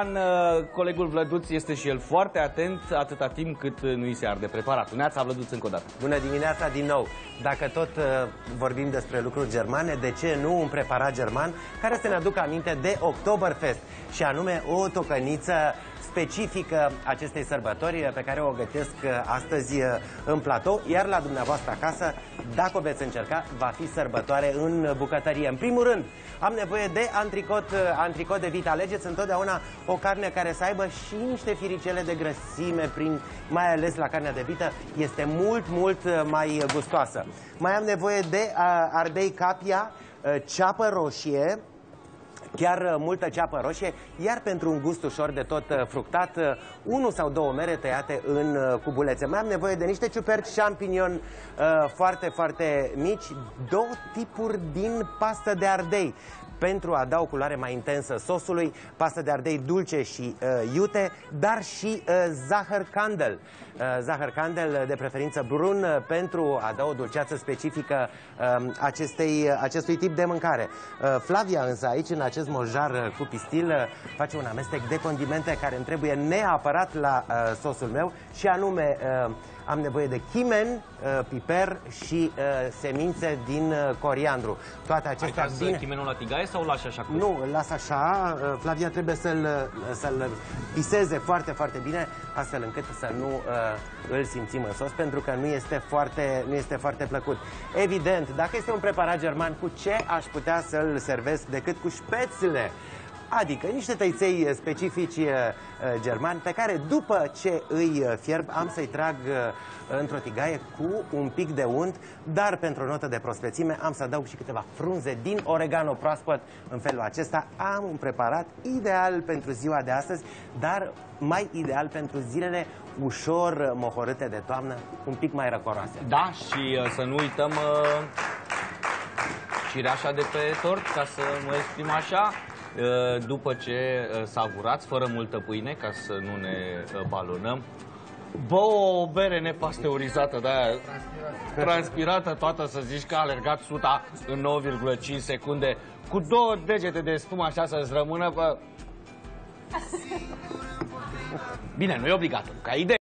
An, uh, colegul Vlăduț este și el foarte atent atâta timp cât uh, nu îi se arde preparatul. Neața Vlăduț încă o dată. Bună dimineața din nou! Dacă tot uh, vorbim despre lucruri germane, de ce nu un preparat german care să ne aducă aminte de Oktoberfest și anume o tocăniță specifică acestei sărbători pe care o gătesc uh, astăzi uh, în platou, iar la dumneavoastră acasă, dacă o veți încerca, va fi sărbătoare în bucătărie. În primul rând, am nevoie de antricot, uh, antricot de vit. Alegeți întotdeauna o carne care să aibă și niște firicele de grăsime, prin, mai ales la carnea de vită, este mult, mult mai gustoasă. Mai am nevoie de ardei capia, ceapă roșie, chiar uh, multă ceapă roșie, iar pentru un gust ușor de tot uh, fructat, uh, unul sau două mere tăiate în cubulețe. Mai am nevoie de niște ciuperci champignon foarte, foarte mici, două tipuri din pastă de ardei pentru a da o culoare mai intensă sosului, pastă de ardei dulce și uh, iute, dar și uh, zahăr candel. Uh, zahăr candel de preferință brun uh, pentru a da o dulceață specifică uh, acestei, uh, acestui tip de mâncare. Uh, Flavia însă aici, în acest mojar uh, cu pistil, uh, face un amestec de condimente care îmi trebuie neapărat la uh, sosul meu și anume uh, am nevoie de chimen, uh, piper și uh, semințe din uh, coriandru. Toate acestea Ai bine... chimenul la tigaie sau lași așa cum? Nu, îl las așa. Flavia trebuie să-l să, -l, piseze foarte, foarte bine, astfel încât să nu uh, îl simțim în sos, pentru că nu este, foarte, nu este foarte plăcut. Evident, dacă este un preparat german, cu ce aș putea să-l servesc decât cu șpețele? adică niște tăiței specifici uh, germani pe care după ce îi uh, fierb am să-i trag uh, într-o tigaie cu un pic de unt, dar pentru o notă de prospețime am să adaug și câteva frunze din oregano proaspăt. În felul acesta am un preparat ideal pentru ziua de astăzi, dar mai ideal pentru zilele ușor mohorâte de toamnă, un pic mai răcoroase. Da, și uh, să nu uităm uh, cireașa de pe tort, ca să mă exprim așa. Uh, după ce uh, savurați, fără multă pâine, ca să nu ne uh, balonăm, Bă, o bere nepasteurizată de aia, transpirată toată, să zici că a alergat suta în 9,5 secunde, cu două degete de spumă așa să-ți rămână, bă... Bine, nu e obligat, ca idee.